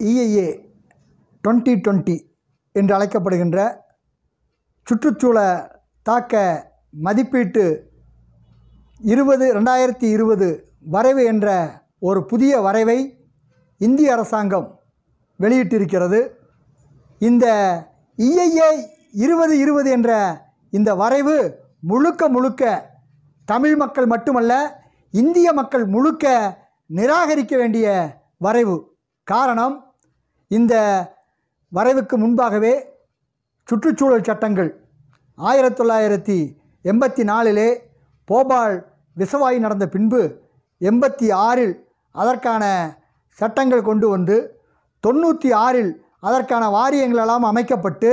EIA twenty twenty என்று அழைக்கப்படுகின்ற சுற்றுச்சூழல் தாக்க மதிப்பீட்டு இருபது ரெண்டாயிரத்தி இருபது வரைவு என்ற ஒரு புதிய வரைவை இந்திய அரசாங்கம் வெளியிட்டிருக்கிறது. இந்த இஐஏ இருபது இருபது என்ற இந்த வரைவு முழுக்க முழுக்க தமிழ் மக்கள் மட்டுமல்ல இந்திய மக்கள் முழுக்க நிராகரிக்க வேண்டிய வரைவு. காரணம் இந்த வரைவுக்கு முன்பாகவே சுற்றுச்சூழல் சட்டங்கள் ஆயிரத்தி தொள்ளாயிரத்தி எண்பத்தி நாலிலே போபால் விசவாயு நடந்த பின்பு எண்பத்தி ஆறில் அதற்கான சட்டங்கள் கொண்டு வந்து தொண்ணூற்றி ஆறில் அதற்கான வாரியங்களெல்லாம் அமைக்கப்பட்டு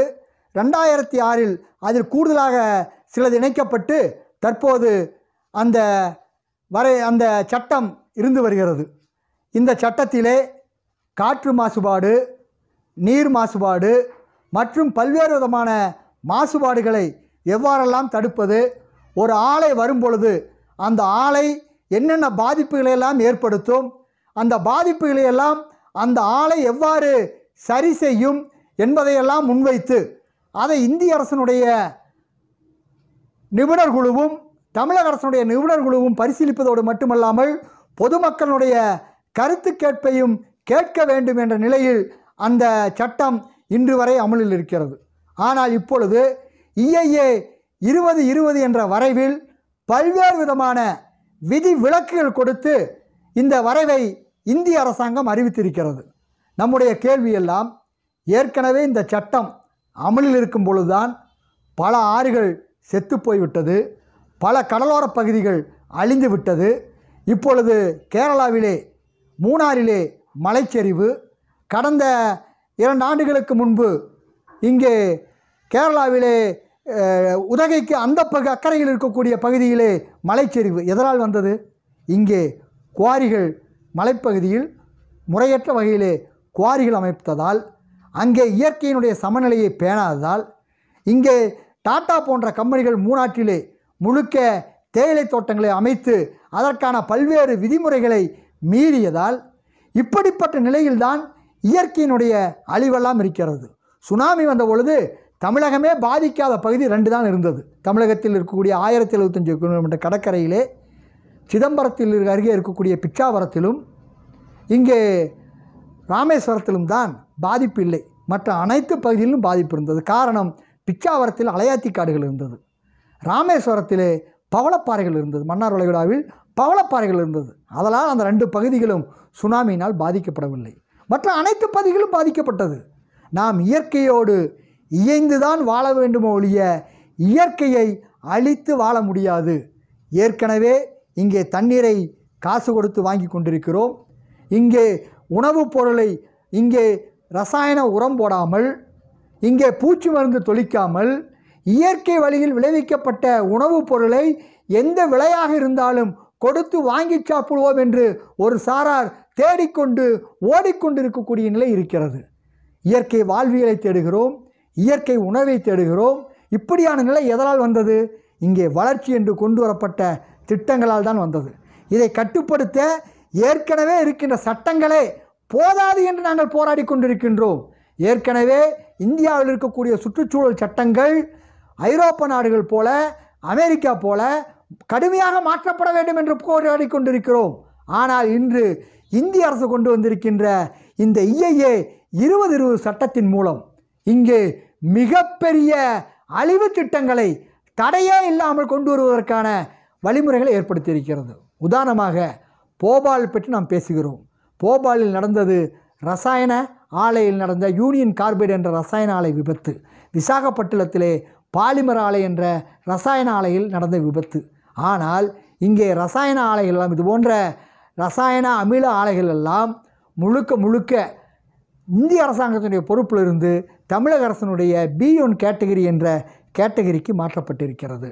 ரெண்டாயிரத்தி ஆறில் அதில் கூடுதலாக சிலது இணைக்கப்பட்டு தற்போது அந்த வரை அந்த சட்டம் இருந்து வருகிறது. இந்த சட்டத்திலே காற்று மாசுபாடு நீர் மாசுபாடு மற்றும் பல்வேறு விதமான மாசுபாடுகளை எவ்வாறெல்லாம் தடுப்பது? ஒரு ஆலை வரும்பொழுது அந்த ஆலை என்னென்ன பாதிப்புகளை எல்லாம் ஏற்படுத்தும்? அந்த பாதிப்புகளையெல்லாம் அந்த ஆலை எவ்வாறு சரி செய்யும் என்பதையெல்லாம் முன்வைத்து அதை இந்திய அரசனுடைய நிபுணர் குழுவும் தமிழக அரசனுடைய நிபுணர் குழுவும் பரிசீலிப்பதோடு மட்டுமல்லாமல் பொதுமக்களுடைய கருத்து கேட்பையும் கேட்க வேண்டும் என்ற நிலையில் அந்த சட்டம் இன்று வரை அமலில் இருக்கிறது. ஆனால் இப்பொழுது இஐஏ இருபது இருபது என்ற வரைவில் பல்வேறு விதமான விதி விலக்குகள் கொடுத்து இந்த வரைவை இந்திய அரசாங்கம் அறிவித்திருக்கிறது. நம்முடைய கேள்வியெல்லாம் ஏற்கனவே இந்த சட்டம் அமலில் இருக்கும் பொழுதுதான் பல ஆறுகள் செத்து போய்விட்டது பல கடலோரப் பகுதிகள் அழிந்து விட்டது. இப்பொழுது கேரளாவிலே மூணாறிலே மலைச்சரிவு. கடந்த இரண்டு ஆண்டுகளுக்கு முன்பு இங்கே கேரளாவிலே உதகைக்கு அந்த பகு அக்கறையில் இருக்கக்கூடிய பகுதியிலே மலைச்சரிவு. எதனால் வந்தது? இங்கே குவாரிகள் மலைப்பகுதியில் முறையற்ற வகையிலே குவாரிகள் அமைத்ததால் அங்கே இயற்கையினுடைய சமநிலையை பேணாததால் இங்கே டாடா போன்ற கம்பெனிகள் மூணாற்றிலே முழுக்க தேயிலை தோட்டங்களை அமைத்து அதற்கான பல்வேறு விதிமுறைகளை மீறியதால் இப்படிப்பட்ட நிலையில்தான் இயற்கையினுடைய அழிவெல்லாம் இருக்கிறது. சுனாமி வந்த பொழுது தமிழகமே பாதிக்காத பகுதி ரெண்டு தான் இருந்தது. தமிழகத்தில் இருக்கக்கூடிய ஆயிரத்தி எழுபத்தஞ்சு கிலோமீட்டர் கடற்கரையிலே சிதம்பரத்தில் இருக்க- அருகே இருக்கக்கூடிய பிச்சாவரத்திலும் இங்கே ராமேஸ்வரத்திலும் தான் பாதிப்பு இல்லை. மற்ற அனைத்து பகுதியிலும் பாதிப்பு இருந்தது. காரணம் பிச்சாவரத்தில் அலையாத்தி காடுகள் இருந்தது. ராமேஸ்வரத்திலே பவளப்பாறைகள் இருந்தது. மன்னார் வளைகுடாவில் பவளப்பாறைகள் இருந்தது. அதனால் அந்த ரெண்டு பகுதிகளும் சுனாமியினால் பாதிக்கப்படவில்லை. மற்ற அனைத்து பகுதிகளும் பாதிக்கப்பட்டது. நாம் இயற்கையோடு இயைந்து தான் வாழ வேண்டுமோ ஒழிய இயற்கையை அழித்து வாழ முடியாது. ஏற்கனவே இங்கே தண்ணீரை காசு கொடுத்து வாங்கி கொண்டிருக்கிறோம். இங்கே உணவுப் பொருளை இங்கே ரசாயன உரம் போடாமல் இங்கே பூச்சி மருந்து தொளிக்காமல் இயற்கை வழியில் விளைவிக்கப்பட்ட உணவுப் பொருளை எந்த விலையாக இருந்தாலும் கொடுத்து வாங்கி சாப்பிடுவோம் என்று ஒரு சாரார் தேடிக்கொண்டு ஓடிக்கொண்டிருக்கக்கூடிய நிலை இருக்கிறது. இயற்கை வாழ்வியலை தேடுகிறோம் இயற்கை உணவை தேடுகிறோம். இப்படியான நிலை எதனால் வந்தது? இங்கே வளர்ச்சி என்று கொண்டு வரப்பட்ட திட்டங்களால் தான் வந்தது. இதை கட்டுப்படுத்த ஏற்கனவே இருக்கின்ற சட்டங்களே போதாது என்று நாங்கள் போராடி கொண்டிருக்கின்றோம். ஏற்கனவே இந்தியாவில் இருக்கக்கூடிய சுற்றுச்சூழல் சட்டங்கள் ஐரோப்பா நாடுகள் போல அமெரிக்கா போல கடுமையாக மாற்றப்பட வேண்டும் என்று போராடி கொண்டிருக்கிறோம் ஆனால் இன்று இந்திய அரசு கொண்டு வந்திருக்கின்ற இந்த இஐஏ இருபது இருபது சட்டத்தின் மூலம் இங்கே மிகப்பெரிய அழிவு திட்டங்களை தடையே இல்லாமல் கொண்டு வருவதற்கான வழிமுறைகளை ஏற்படுத்தியிருக்கிறது. உதாரணமாக போபால் பற்றி நாம் பேசுகிறோம். போபாலில் நடந்தது ரசாயன ஆலையில் நடந்த யூனியன் கார்பைடு என்ற ரசாயன ஆலை விபத்து. விசாகப்பட்டினத்திலே பாலிமர் ஆலை என்ற ரசாயன ஆலையில் நடந்த விபத்து. ஆனால் இங்கே ரசாயன ஆலைகள் எல்லாம் இது போன்ற ரசாயன அமில ஆலைகள் எல்லாம் முழுக்க முழுக்க இந்திய அரசாங்கத்தினுடைய பொறுப்பில் இருந்து தமிழக அரசனுடைய பி ஒன் கேட்டகரி என்ற கேட்டகரிக்கு மாற்றப்பட்டிருக்கிறது.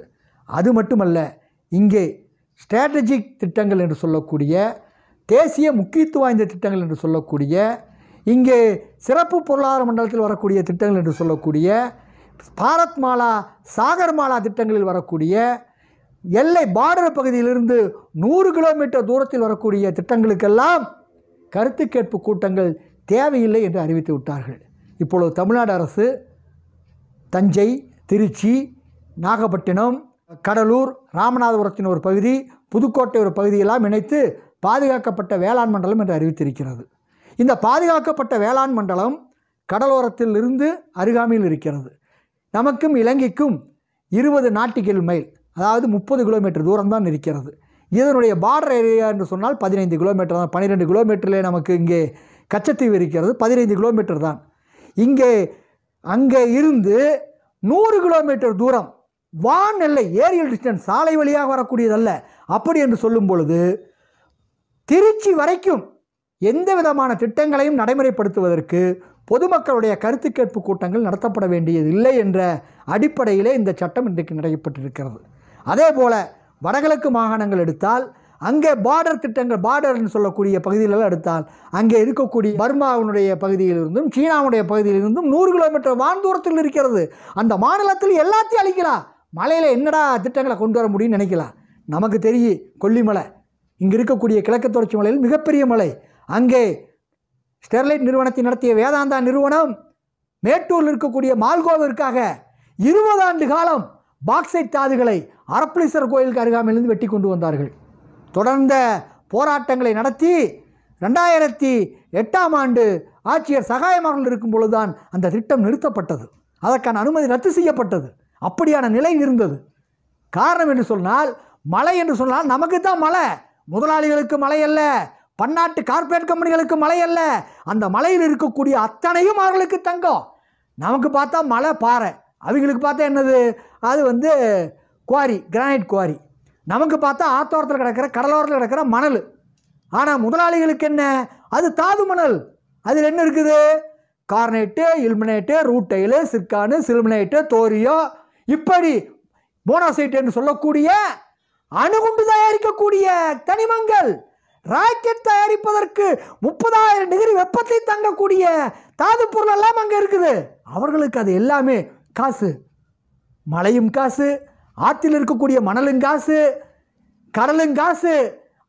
அது மட்டுமல்ல இங்கே ஸ்ட்ராட்டஜிக் திட்டங்கள் என்று சொல்லக்கூடிய தேசிய முக்கியத்துவம் வாய்ந்த திட்டங்கள் என்று சொல்லக்கூடிய இங்கே சிறப்பு பொருளாதார மண்டலத்தில் வரக்கூடிய திட்டங்கள் என்று சொல்லக்கூடிய பாரத் மாலா சாகர் மாலா திட்டங்களில் வரக்கூடிய எல்லை பார்டர் பகுதியிலிருந்து நூறு கிலோமீட்டர் தூரத்தில் வரக்கூடிய திட்டங்களுக்கெல்லாம் கருத்து கேட்பு கூட்டங்கள் தேவையில்லை என்று அறிவித்து விட்டார்கள். இப்பொழுது தமிழ்நாடு அரசு தஞ்சை திருச்சி நாகப்பட்டினம் கடலூர் ராமநாதபுரத்தின் ஒரு பகுதி புதுக்கோட்டை ஒரு பகுதியெல்லாம் இணைத்து பாதுகாக்கப்பட்ட வேளாண் மண்டலம் என்று அறிவித்திருக்கிறது. இந்த பாதுகாக்கப்பட்ட வேளாண் மண்டலம் கடலோரத்தில் இருந்து அருகாமையில் இருக்கிறது. நமக்கும் இலங்கைக்கும் இருபது நாட்டிக்கல் மைல் அதாவது முப்பது கிலோமீட்டர் தூரம் தான் இருக்கிறது இதனுடைய பார்டர் ஏரியா என்று சொன்னால் பதினைந்து கிலோமீட்டர் தான். பன்னிரெண்டு கிலோமீட்டரில் நமக்கு இங்கே கச்சத்தீவு இருக்கிறது. பதினைந்து கிலோமீட்டர் தான். இங்கே அங்கே இருந்து நூறு கிலோமீட்டர் தூரம் வான் எல்லை ஏரியல் டிஸ்டன்ஸ் சாலை வழியாக வரக்கூடியதல்ல. அப்படி என்று சொல்லும் பொழுது திருச்சி வரைக்கும் எந்த விதமான திட்டங்களையும் நடைமுறைப்படுத்துவதற்கு பொதுமக்களுடைய கருத்து கேட்பு கூட்டங்கள் நடத்தப்பட வேண்டியது இல்லை என்ற அடிப்படையிலே இந்த சட்டம் இன்றைக்கு நடைபெற்றிருக்கிறது. அதே போல் வடகிழக்கு மாகாணங்கள் எடுத்தால் அங்கே பார்டர் திட்டங்கள் பார்டர்னு சொல்லக்கூடிய பகுதிகளெல்லாம் எடுத்தால் அங்கே இருக்கக்கூடிய பர்மாவினுடைய பகுதியிலிருந்தும் சீனாவுடைய பகுதியிலிருந்தும் நூறு கிலோமீட்டர் வான் தூரத்தில் இருக்கிறது. அந்த மாநிலத்தில் எல்லாத்தையும் அழிக்கலாம் மலையில் என்னடா திட்டங்களை கொண்டு வர முடியும்னு நினைக்கலாம் நமக்கு தெரியும் கொல்லிமலை. இங்கே இருக்கக்கூடிய கிழக்கு தொடர்ச்சி மலையில் மிகப்பெரிய மலை. அங்கே ஸ்டெர்லைட் நிறுவனத்தை நடத்திய வேதாந்தா நிறுவனம் மேட்டூரில் இருக்கக்கூடிய மால்கோவிற்காக இருபது ஆண்டு காலம் பாக்சைட் தாதுகளை அரப்பளீஸ்வரர் கோயிலுக்கு அருகாமையிலிருந்து வெட்டி கொண்டு வந்தார்கள். தொடர்ந்த போராட்டங்களை நடத்தி ரெண்டாயிரத்தி எட்டாம் ஆண்டு ஆட்சியர் சகாயம் அவர்கள் இருக்கும் பொழுதுதான் அந்த திட்டம் நிறுத்தப்பட்டது. அதற்கான அனுமதி ரத்து செய்யப்பட்டது. அப்படியான நிலை இருந்தது. காரணம் என்று சொன்னால் மழை என்று சொன்னால் நமக்கு தான் மழை முதலாளிகளுக்கு மழை அல்ல பன்னாட்டு கார்ப்பரேட் கம்பெனிகளுக்கு மழை அல்ல. அந்த மலையில் இருக்கக்கூடிய அத்தனையும் அவர்களுக்கு தங்கம். நமக்கு பார்த்தா மலை பாறை. அவங்களுக்கு பார்த்தா என்னது? அது வந்து குவாரி கிரானைட் குவாரி. நமக்கு பார்த்தா ஆத்தோரத்தில் கிடக்கிற கடலோரத்தில் கிடக்கிற மணல். ஆனால் முதலாளிகளுக்கு என்ன? அது தாது மணல். அதில் என்ன இருக்குது? கார்னேட்டு இல்மினேட்டு ரூட்டைலு சிர்கானு சில்மினேட்டு தோரியோ. இப்படி மோனோசைட் என்று சொல்லக்கூடிய அணுகுண்டு தயாரிக்கக்கூடிய தனிமங்கள். ராக்கெட் தயாரிப்பதற்கு முப்பதாயிரம் டிகிரி வெப்பத்தை தங்கக்கூடிய தாது பொருள் எல்லாம் அங்கே இருக்குது. அவர்களுக்கு அது எல்லாமே காசு. மலையும் காசு ஆற்றில் இருக்கக்கூடிய மணலும் காசு கடலும் காசு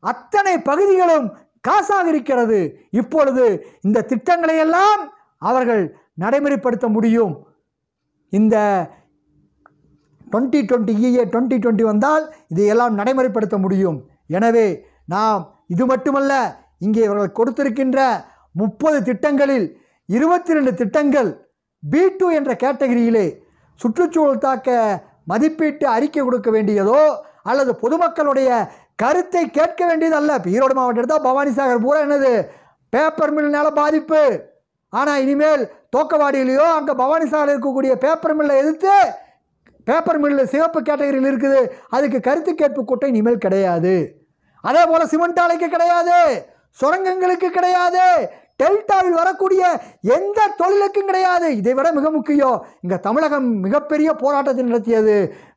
அத்தனை பகுதிகளும் காசாக இருக்கிறது. இப்பொழுது இந்த திட்டங்களை எல்லாம் அவர்கள் நடைமுறைப்படுத்த முடியும். இந்த டுவெண்ட்டி டுவெண்ட்டி இஏ டுவெண்ட்டி டுவெண்ட்டி வந்தால் இதையெல்லாம் நடைமுறைப்படுத்த முடியும். எனவே நாம் இது மட்டுமல்ல இங்கே இவர்கள் கொடுத்திருக்கின்ற முப்பது திட்டங்களில் இருபத்தி ரெண்டு திட்டங்கள் பி டூ என்ற கேட்டகரியிலே சுற்றுச்சூழல் தாக்க மதிப்பீட்டு அறிக்கை கொடுக்க வேண்டியதோ அல்லது பொதுமக்களுடைய கருத்தை கேட்க வேண்டியது அல்ல இப்போ ஈரோடு மாவட்டம் எடுத்தால் பவானி சாகர் பூரா என்னது? பேப்பர் மில்னால பாதிப்பு. ஆனால் இனிமேல் தோக்கவாடியிலையோ அங்கே பவானி சாகர் இருக்கக்கூடிய பேப்பர் மில்லை எதிர்த்து பேப்பர் மில்லு சிவப்பு கேட்டகரியில் இருக்குது. அதுக்கு கருத்து கேட்பு கூட்டம் இனிமேல் கிடையாது. அதே போல் சிமெண்ட் ஆலைக்கு கிடையாது. சுரங்கங்களுக்கு கிடையாது. டெல்டாவில் வரக்கூடிய எந்த தொழிலுக்கும் கிடையாது. இதை விட மிக முக்கியம் இங்கே தமிழகம் மிகப்பெரிய போராட்டத்தை நடத்தியது.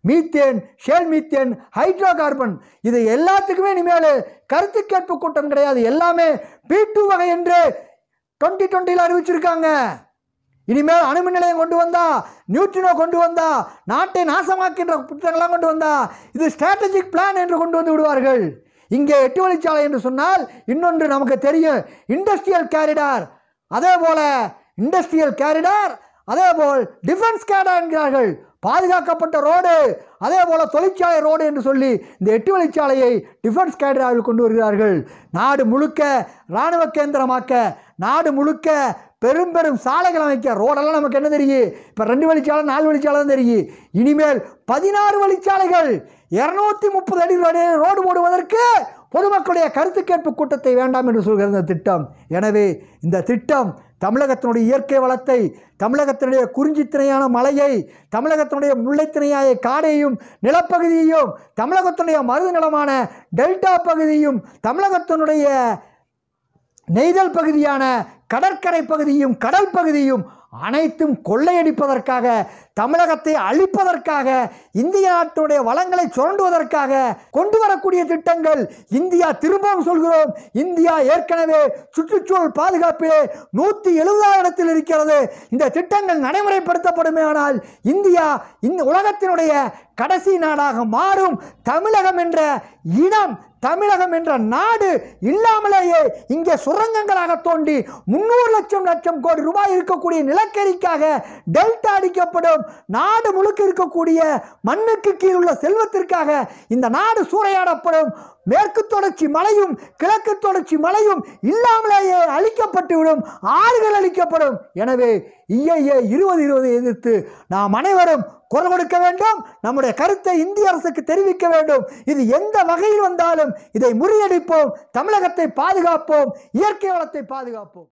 Methane shale methane hydrocarbon. இது எல்லாத்துக்குமே இனிமேல் கருத்து கேட்பு கூட்டம் கிடையாது. எல்லாமே பி டூ வகை என்று டுவெண்ட்டி டுவெண்ட்டியில் அறிவிச்சிருக்காங்க. இனிமேல் அணுமின் நிலையம் கொண்டு வந்தா நியூட்ரினோ கொண்டு வந்தா நாட்டை நாசமாக்கின்ற திட்டங்கள்லாம் கொண்டு வந்தா இது ஸ்ட்ராட்டஜிக் பிளான் என்று கொண்டு வந்து விடுவார்கள். இங்கே எட்டு வழிச்சாலை என்று சொன்னால் இன்னொன்று நமக்கு தெரியும். இண்டஸ்ட்ரியல் கேரிடார் அதே போல இண்டஸ்ட்ரியல் கேரிடார் அதே போல் டிஃபென்ஸ் கேரிடார் என்கிறார்கள். பாதுகாக்கப்பட்ட ரோடு அதே போல் தொழிற்சாலை ரோடு என்று சொல்லி இந்த எட்டு வழிச்சாலையை டிஃபென்ஸ் கேரிடாரில் கொண்டு வருகிறார்கள். நாடு முழுக்க இராணுவ கேந்திரமாக்க நாடு முழுக்க பெரும் பெரும் சாலைகள் அமைக்க ரோடெல்லாம் நமக்கு என்ன தெரியும் இப்போ ரெண்டு வழிச்சாலை நாலு வழிச்சாலை தான் தெரியும் இனிமேல் பதினாறு வழிச்சாலைகள் இரநூத்தி முப்பது அடி ரோடு ரோடு போடுவதற்கு பொதுமக்களுடைய கருத்து கேட்பு கூட்டத்தை வேண்டாம் என்று சொல்கிற இந்த திட்டம். எனவே இந்த திட்டம் தமிழகத்தினுடைய இயற்கை வளத்தை தமிழகத்தினுடைய குறிஞ்சித்திணையான மலையை தமிழகத்தினுடைய முல்லைத்திணையாய காடையும் நிலப்பகுதியையும் தமிழகத்தினுடைய மருது நிலமான டெல்டா பகுதியும் தமிழகத்தினுடைய நெய்தல் பகுதியான கடற்கரை பகுதியும் கடல் பகுதியும் அனைத்தும் கொள்ளையடிப்பதற்காக தமிழகத்தை அழிப்பதற்காக இந்திய நாட்டுடைய வளங்களை சுரண்டுவதற்காக கொண்டு வரக்கூடிய திட்டங்கள் இந்தியா திரும்பவும் சொல்கிறோம். இந்தியா ஏற்கனவே சுற்றுச்சூழல் பாதுகாப்பிலே நூற்றி எழுபதாம் இடத்தில் இருக்கிறது. இந்த திட்டங்கள் நடைமுறைப்படுத்தப்படுமே ஆனால் இந்தியா இந்த உலகத்தினுடைய கடைசி நாடாக மாறும். தமிழகம் என்ற இனம் தமிழகம் என்ற நாடு இல்லாமலேயே இங்கே சுரங்கங்களாக தோண்டி முன்னூறு லட்சம் லட்சம் கோடி ரூபாய் இருக்கக்கூடிய நிலக்கரிக்காக டெல்டா அடிக்கப்படும் நாடு முழுக்க இருக்கக்கூடிய மண்ணுக்கு கீழ் உள்ள செல்வத்திற்காக இந்த நாடு சூறையாடப்படும் மேற்கு தொடர்ச்சி மலையும் கிழக்கு தொடர்ச்சி மலையும் இல்லாமலேயே அழிக்கப்பட்டுவிடும் ஆறுகள் அழிக்கப்படும். எனவே ஐஏஏ இருபது இருபது எதிர்த்து நாம் அனைவரும் குரல் கொடுக்க வேண்டும். நம்முடைய கருத்தை இந்திய அரசுக்கு தெரிவிக்க வேண்டும். இது எந்த வகையில் வந்தாலும் இதை முறியடிப்போம். தமிழகத்தை பாதுகாப்போம். இயற்கை வளத்தை பாதுகாப்போம்.